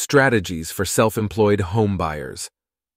Strategies for self-employed homebuyers.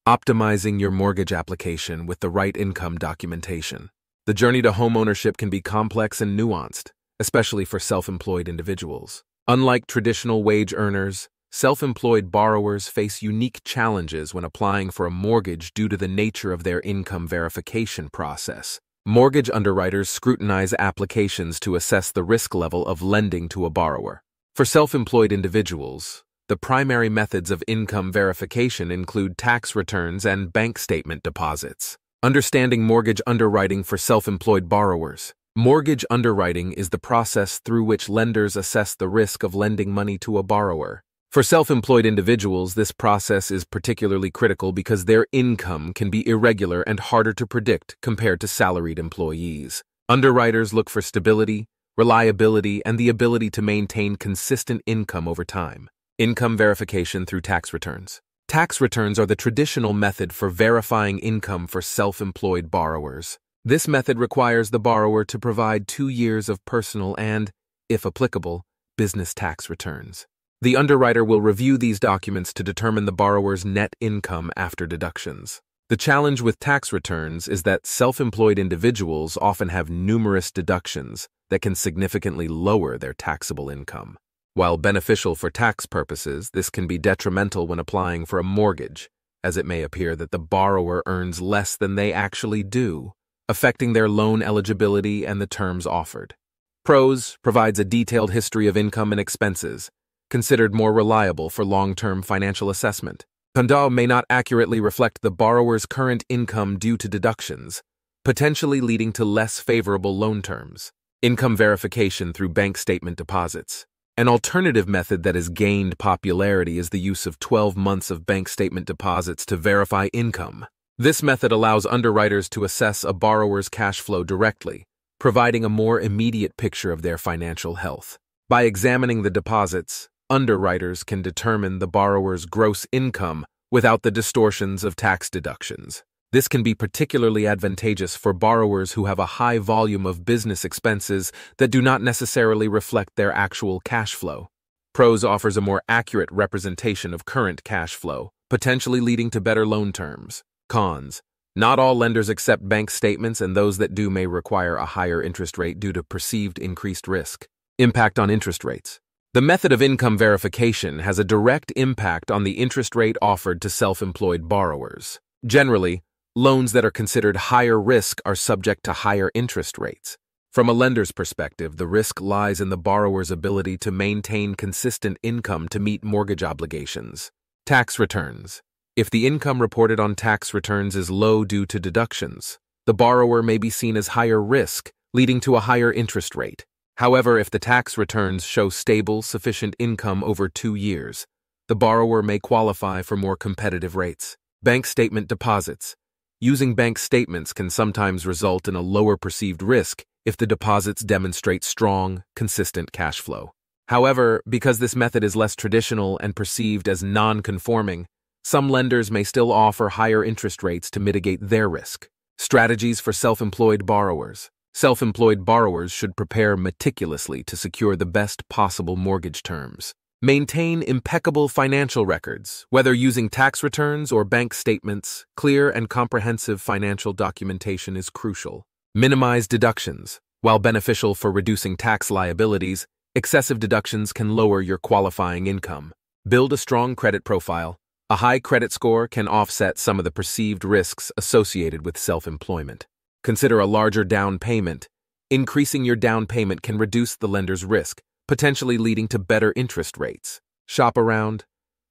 Optimizing your mortgage application with the right income documentation. The journey to homeownership can be complex and nuanced, especially for self-employed individuals. Unlike traditional wage earners, self-employed borrowers face unique challenges when applying for a mortgage due to the nature of their income verification process. Mortgage underwriters scrutinize applications to assess the risk level of lending to a borrower. For self-employed individuals, the primary methods of income verification include tax returns and bank statement deposits. Understanding mortgage underwriting for self-employed borrowers. Mortgage underwriting is the process through which lenders assess the risk of lending money to a borrower. For self-employed individuals, this process is particularly critical because their income can be irregular and harder to predict compared to salaried employees. Underwriters look for stability, reliability, and the ability to maintain consistent income over time. Income verification through tax returns. Tax returns are the traditional method for verifying income for self-employed borrowers. This method requires the borrower to provide two years of personal and, if applicable, business tax returns. The underwriter will review these documents to determine the borrower's net income after deductions. The challenge with tax returns is that self-employed individuals often have numerous deductions that can significantly lower their taxable income. While beneficial for tax purposes, this can be detrimental when applying for a mortgage, as it may appear that the borrower earns less than they actually do, affecting their loan eligibility and the terms offered. PROS provides a detailed history of income and expenses, considered more reliable for long-term financial assessment. Condal may not accurately reflect the borrower's current income due to deductions, potentially leading to less favorable loan terms. Income verification through bank statement deposits. An alternative method that has gained popularity is the use of 12 months of bank statement deposits to verify income. This method allows underwriters to assess a borrower's cash flow directly, providing a more immediate picture of their financial health. By examining the deposits, underwriters can determine the borrower's gross income without the distortions of tax deductions. This can be particularly advantageous for borrowers who have a high volume of business expenses that do not necessarily reflect their actual cash flow. PROS offers a more accurate representation of current cash flow, potentially leading to better loan terms. Cons. Not all lenders accept bank statements, and those that do may require a higher interest rate due to perceived increased risk. Impact on interest rates. The method of income verification has a direct impact on the interest rate offered to self-employed borrowers. Generally, Loans that are considered higher risk are subject to higher interest rates. From a lender's perspective, the risk lies in the borrower's ability to maintain consistent income to meet mortgage obligations. Tax returns. If the income reported on tax returns is low due to deductions, the borrower may be seen as higher risk, leading to a higher interest rate. However, if the tax returns show stable, sufficient income over two years, the borrower may qualify for more competitive rates. Bank statement deposits. Using bank statements can sometimes result in a lower perceived risk if the deposits demonstrate strong, consistent cash flow. However, because this method is less traditional and perceived as non-conforming, some lenders may still offer higher interest rates to mitigate their risk. Strategies for self-employed borrowers. Self-employed borrowers should prepare meticulously to secure the best possible mortgage terms. Maintain impeccable financial records, whether using tax returns or bank statements. Clear and comprehensive financial documentation is crucial. Minimize deductions. While beneficial for reducing tax liabilities, excessive deductions can lower your qualifying income. Build a strong credit profile. A high credit score can offset some of the perceived risks associated with self-employment. Consider a larger down payment. Increasing your down payment can reduce the lender's risk, potentially leading to better interest rates. Shop around.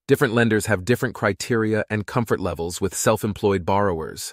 Different lenders have different criteria and comfort levels with self-employed borrowers.